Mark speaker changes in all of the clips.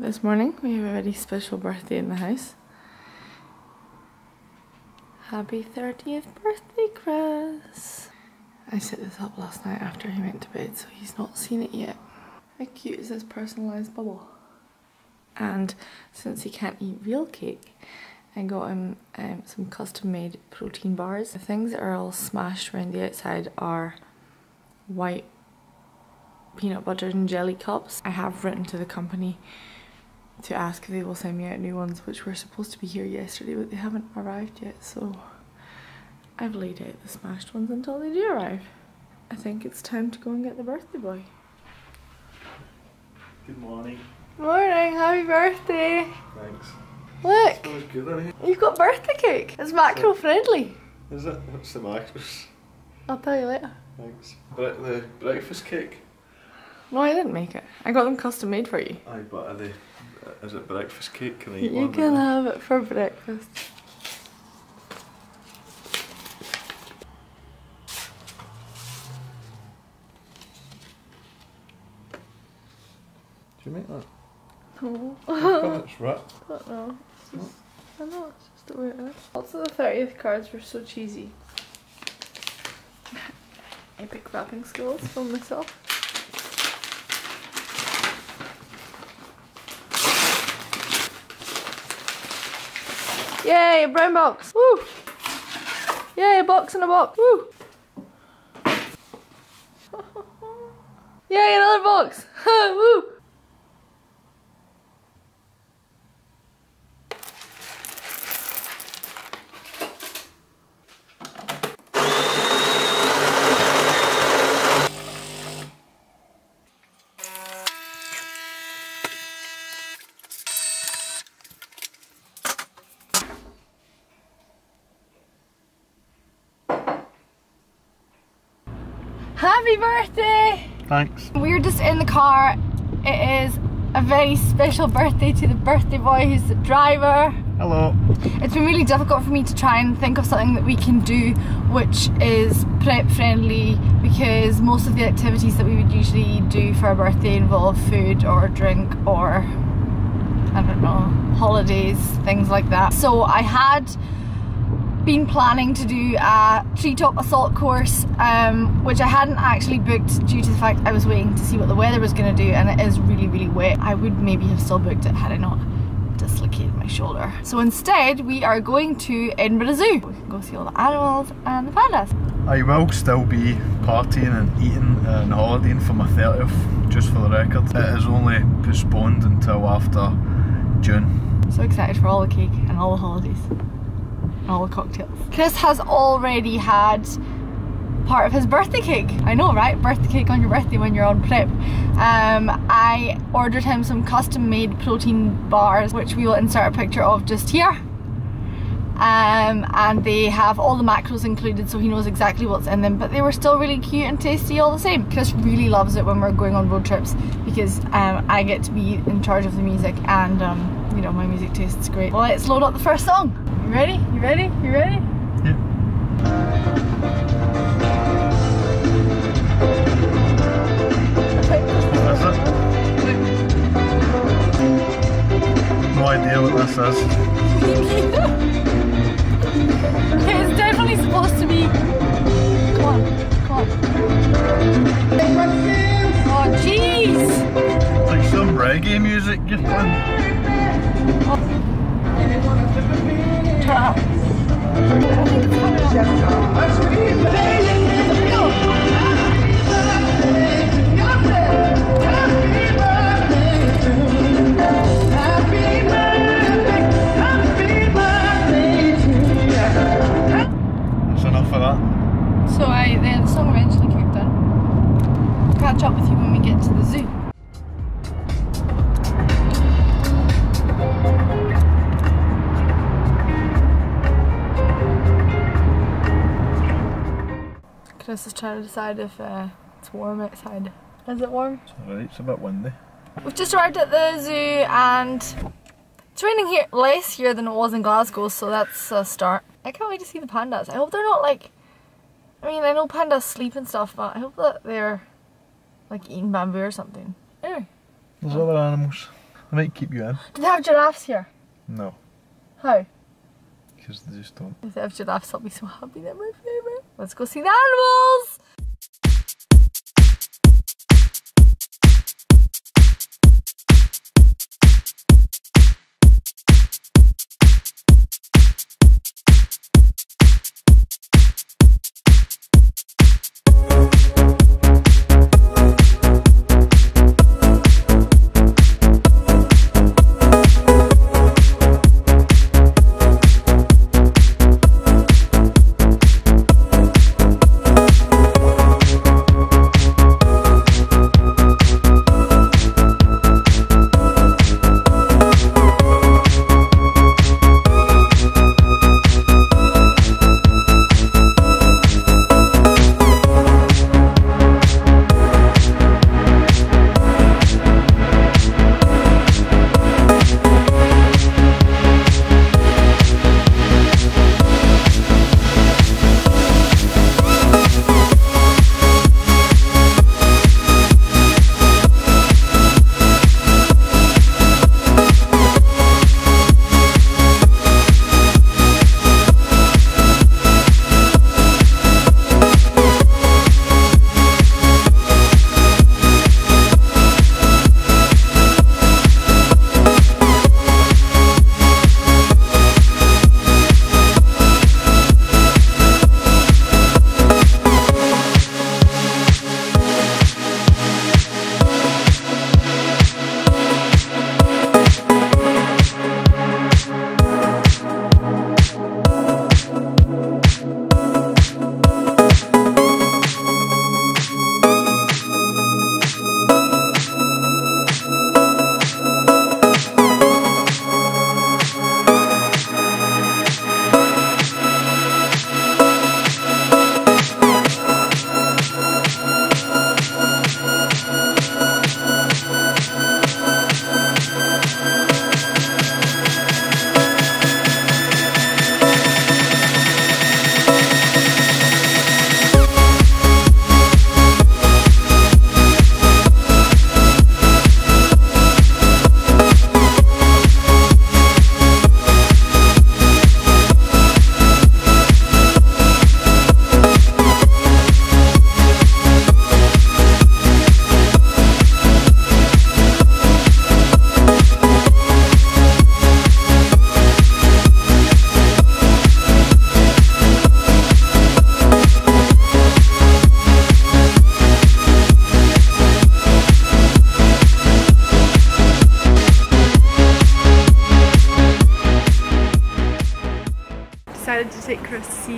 Speaker 1: This morning we have a very special birthday in the house. Happy 30th birthday, Chris! I set this up last night after he went to bed so he's not seen it yet. How cute is this personalised bubble? And since he can't eat real cake, I got him um, some custom made protein bars. The things that are all smashed around the outside are white peanut butter and jelly cups. I have written to the company to ask if they will send me out new ones which were supposed to be here yesterday but they haven't arrived yet so I've laid out the smashed ones until they do arrive. I think it's time to go and get the birthday boy.
Speaker 2: Good morning.
Speaker 1: Morning, happy birthday!
Speaker 2: Thanks.
Speaker 1: Look,
Speaker 2: good
Speaker 1: you've got birthday cake. It's macro friendly.
Speaker 2: Is it? What's the macros?
Speaker 1: I'll tell you later.
Speaker 2: Thanks. Bre- the breakfast cake?
Speaker 1: No, I didn't make it. I got them custom made for you.
Speaker 2: Aye, but are they, uh, is it breakfast cake? Can I eat
Speaker 1: You
Speaker 2: one?
Speaker 1: can
Speaker 2: now?
Speaker 1: have it for breakfast.
Speaker 2: Do you make that?
Speaker 1: Oh,
Speaker 2: How come it's wrapped?
Speaker 1: I don't know. It's just, I know, it's just the way it is. Also, the 30th cards were so cheesy. Epic wrapping skills from myself. Yay, a brown box! Woo! Yay, a box in a box! Woo! Yay, another box! Woo! Happy birthday!
Speaker 2: Thanks.
Speaker 1: We're just in the car. It is a very special birthday to the birthday boy who's the driver.
Speaker 2: Hello.
Speaker 1: It's been really difficult for me to try and think of something that we can do which is prep friendly because most of the activities that we would usually do for a birthday involve food or drink or I don't know, holidays, things like that. So I had been planning to do a treetop assault course, um, which I hadn't actually booked due to the fact I was waiting to see what the weather was going to do, and it is really, really wet. I would maybe have still booked it had I not dislocated my shoulder. So instead, we are going to Edinburgh Zoo. We can go see all the animals and the pandas.
Speaker 2: I will still be partying and eating and holidaying for my 30th, just for the record. It is only postponed until after June.
Speaker 1: So excited for all the cake and all the holidays. All cocktails. Chris has already had part of his birthday cake. I know, right? Birthday cake on your birthday when you're on prep. Um, I ordered him some custom made protein bars, which we will insert a picture of just here. Um, and they have all the macros included so he knows exactly what's in them but they were still really cute and tasty all the same. Chris really loves it when we're going on road trips because um, I get to be in charge of the music and um, you know my music tastes great. Well let's load up the first song. You ready? You ready? You ready?
Speaker 2: Yeah. No idea what this is.
Speaker 1: it's definitely supposed to be. Come on, come on. Oh jeez!
Speaker 2: It's like some reggae music you're playing.
Speaker 1: Oh. Up. Chris is trying to decide if uh, it's warm outside. Is it warm?
Speaker 2: It's alright, it's a bit windy.
Speaker 1: We've just arrived at the zoo and it's raining here less here than it was in Glasgow, so that's a start. I can't wait to see the pandas. I hope they're not like I mean I know pandas sleep and stuff, but I hope that they're like eating bamboo or something. Anyway.
Speaker 2: There's other animals. I might keep you in.
Speaker 1: Do they have giraffes here?
Speaker 2: No,
Speaker 1: How?
Speaker 2: because they just don't.
Speaker 1: If they have giraffes, I'll be so happy. They're my favourite. Let's go see the animals!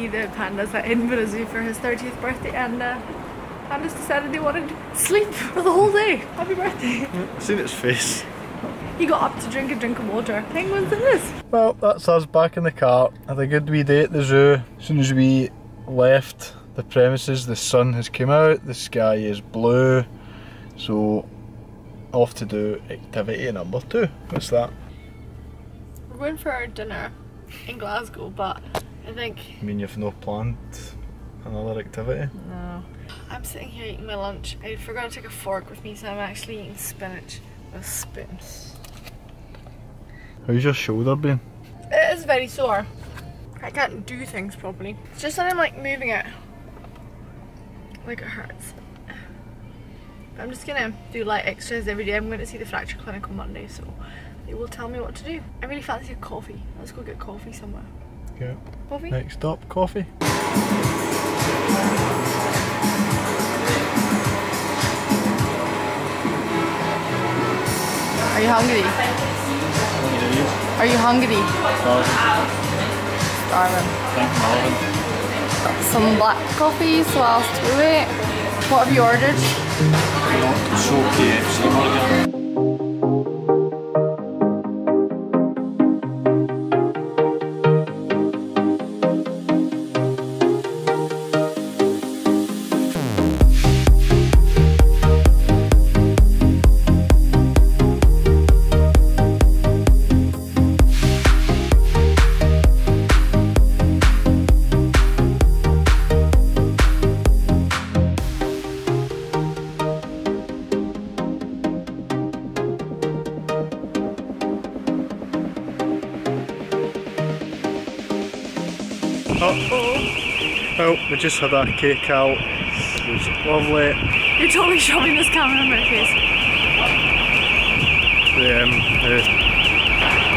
Speaker 1: See the pandas at Edinburgh Zoo for his 30th birthday and uh, pandas decided they wanted to sleep for the whole day. Happy birthday.
Speaker 2: I've seen its face.
Speaker 1: He got up to drink a drink of water. Penguins in this.
Speaker 2: Well, that's us back in the car. Had a good wee day at the zoo. As soon as we left the premises, the sun has come out, the sky is blue. So, off to do activity number two. What's that?
Speaker 1: We're going for our dinner in Glasgow, but I think
Speaker 2: I mean, you've no planned another activity?
Speaker 1: no. I'm sitting here eating my lunch. I forgot to take a fork with me, so I'm actually eating spinach with spoons.
Speaker 2: How's your shoulder been?
Speaker 1: It is very sore. I can't do things properly. It's just that I'm like moving it. Like it hurts. But I'm just gonna do light extras every day. I'm going to see the fracture clinic on Monday, so they will tell me what to do. I really fancy a coffee. Let's go get coffee somewhere.
Speaker 2: Yeah.
Speaker 1: Coffee?
Speaker 2: Next stop, coffee.
Speaker 1: Are you hungry? Are you hungry? Starving. Got some black coffee, so whilst we wait. What have you ordered?
Speaker 3: So KFC burger.
Speaker 2: Well, we just had our cake out. It was lovely.
Speaker 1: You're totally shoving this camera in my face.
Speaker 2: We um, we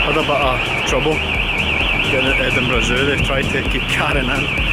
Speaker 2: had a bit of trouble getting at Edinburgh Zoo. They tried to keep Karen in.